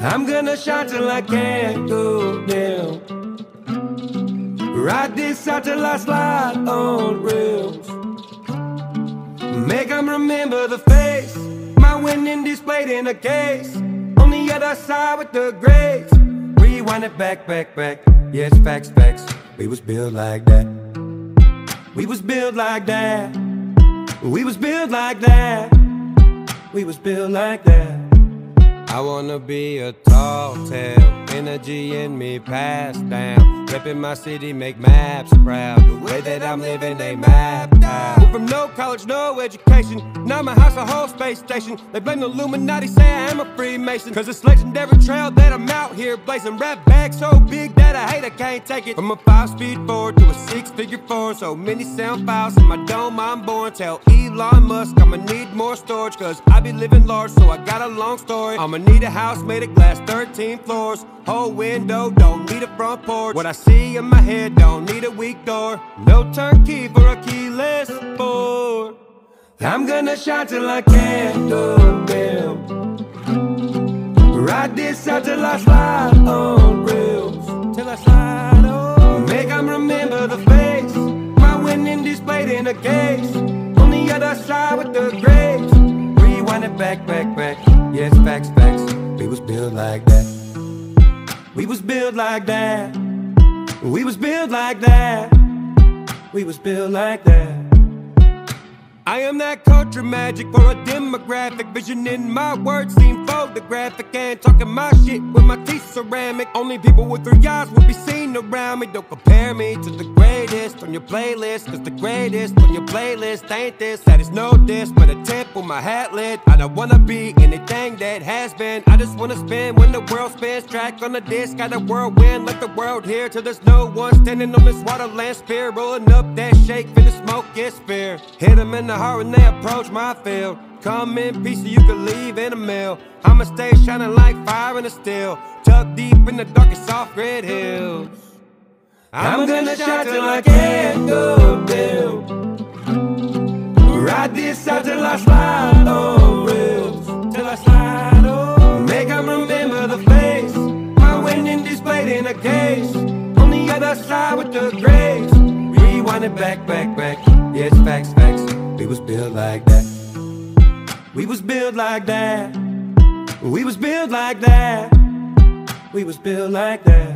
I'm gonna shine till I can't go down. Ride this out till I slide on rails. Make 'em remember the face. My winning displayed in a case. On the other side with the grades. Rewind it back, back, back. Yes, facts, facts. We was built like that. We was built like that. We was built like that. We was built like that. I wanna be a tall tale, energy in me passed down. Reppin' my city, make maps proud. The way that I'm living, they mapped out. From no college, no education. Now my house a whole space station. They blame the Illuminati, say I am a Freemason. Cause it's legendary trail that I'm out here blazing. Rap bag so big that a hater can't take it. From a five speed four to a six figure four. So many sound files in my dome, I'm born. Tell Elon Musk I'ma need more storage. Cause I be living large, so I got a long story. I'ma need a house made of glass, 13 floors. Whole window, don't need a front porch. What I see in my head, don't need a weak door. No turnkey for a keyless board. I'm gonna shine till I can't down. Ride this out till I slide on rails. Till I slide on. Make 'em remember the face. My winning displayed in a case. On the other side with the grades. Rewind it back, back, back. Yes, facts, facts. We was built like that. We was built like that. We was built like that. We was built like that. I am that culture magic for a demographic. Vision in my words seem photographic. And talking my shit with my teeth ceramic. Only people with three eyes will be seen around me. Don't compare me to the greatest on your playlist. Cause the greatest on your playlist ain't this. That is no diss, but a tip with my hat lid. I don't wanna be anything that has been. I just wanna spin when the world spins. Track on the disc, got a whirlwind. Let the world hear till there's no one standing on this waterland spear. Rolling up that shake, the smoke get spear. Hit 'em in the heart when they approach my field. Come in peace so you can leave in a mail. I'ma stay shining like fire in the steel. Tucked deep in the darkest soft red hills. I'm gonna shine till I can't go down. Ride this out till I slide on rails. Till I slide on. Make 'em remember the face. My winning displayed in a case. On the other side with the grades. Rewind it back, back, back. Yes, facts, facts. We was built like that. We was built like that. We was built like that. We was built like that.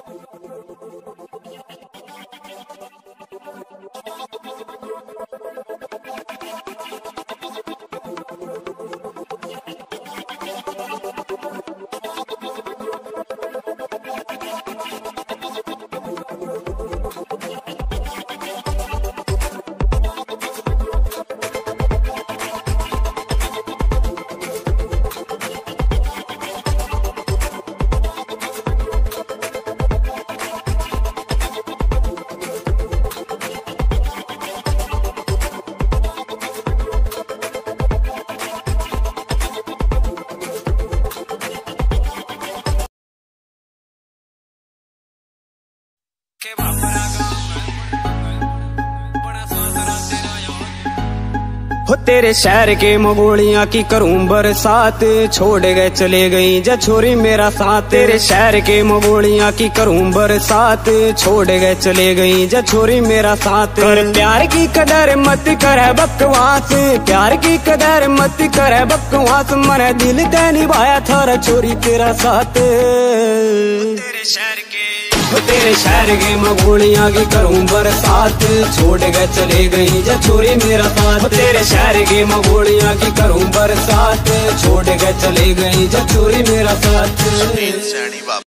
हो। तेरे शहर के मगोलियाँ की करूँ बरसात। छोड़ गए चले गई जा छोरी मेरा साथ। तेरे शहर के मगोलियाँ की करूँ बरसात। छोड़ गए चले गई जा छोरी मेरा साथ। कर प्यार की कदर मत कर बकवास। प्यार की कदर मत कर बकवास। मन दिल ते निभाया थारा छोरी तेरा साथ। तेरे शहर तेरे शहर के मगोलिया की करूँ बरसात छोड़ गए चले गई जा छोरी मेरा साथ। तेरे शहर के मगोलिया की करूँ बरसात छोड़ गए चले गई जा छोरी मेरा साथ।